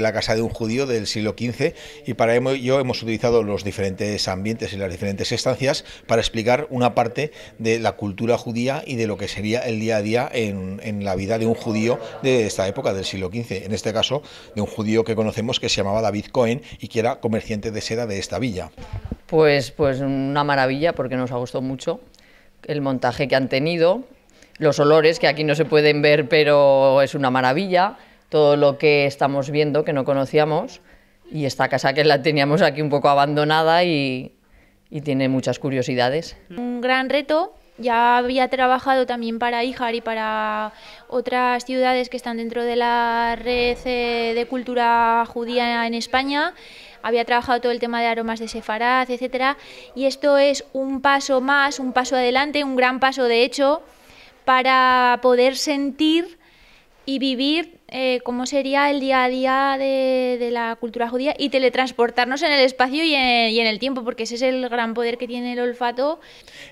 la casa de un judío del siglo XV y para ello hemos utilizado los diferentes ambientes y las diferentes estancias para explicar una parte de la cultura judía y de lo que sería el día a día en, en la vida de un judío de esta época del siglo XV, en este caso de un judío que conocemos que se llamaba David Cohen y que era comerciante de seda de esta villa. Pues, pues una maravilla porque nos ha gustado mucho el montaje que han tenido, los olores que aquí no se pueden ver pero es una maravilla, todo lo que estamos viendo que no conocíamos y esta casa que la teníamos aquí un poco abandonada y, tiene muchas curiosidades. Un gran reto ya había trabajado también para IJAR y para otras ciudades que están dentro de la red eh, de cultura judía en España. Había trabajado todo el tema de aromas de sefarad, etcétera, y esto es un paso más, un paso adelante, un gran paso de hecho para poder sentir y vivir eh, cómo sería el día a día de, la cultura judía y teletransportarnos en el espacio y en, el tiempo, porque ese es el gran poder que tiene el olfato.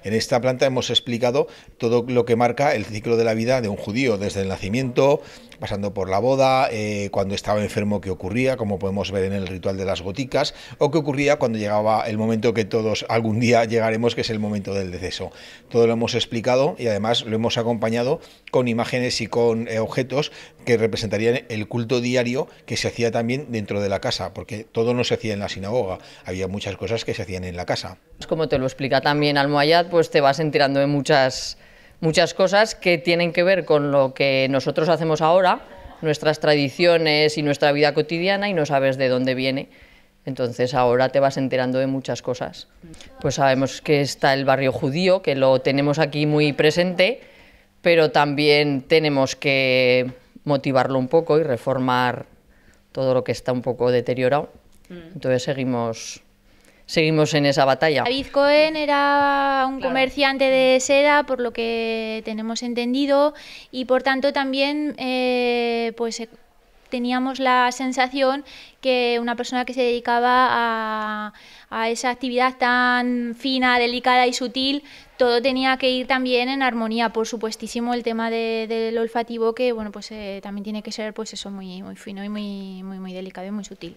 En esta planta hemos explicado todo lo que marca el ciclo de la vida de un judío, desde el nacimiento, pasando por la boda, eh, cuando estaba enfermo, qué ocurría, como podemos ver en el ritual de las goticas, o qué ocurría cuando llegaba el momento que todos algún día llegaremos, que es el momento del deceso. Todo lo hemos explicado y además lo hemos acompañado con imágenes y con eh, objetos que el culto diario que se hacía también dentro de la casa, porque todo no se hacía en la sinagoga, había muchas cosas que se hacían en la casa. Como te lo explica también Almohayat, pues te vas enterando de muchas muchas cosas que tienen que ver con lo que nosotros hacemos ahora, nuestras tradiciones y nuestra vida cotidiana y no sabes de dónde viene. Entonces ahora te vas enterando de muchas cosas. Pues sabemos que está el barrio judío, que lo tenemos aquí muy presente, pero también tenemos que motivarlo un poco y reformar todo lo que está un poco deteriorado. Mm. Entonces seguimos seguimos en esa batalla. David Cohen era un comerciante de seda, por lo que tenemos entendido, y por tanto también eh, pues eh, teníamos la sensación que una persona que se dedicaba a, esa actividad tan fina, delicada y sutil, todo tenía que ir también en armonía, por supuestísimo el tema del olfativo que bueno pues eh, también tiene que ser pues eso muy muy fino y muy muy muy delicado y muy sutil.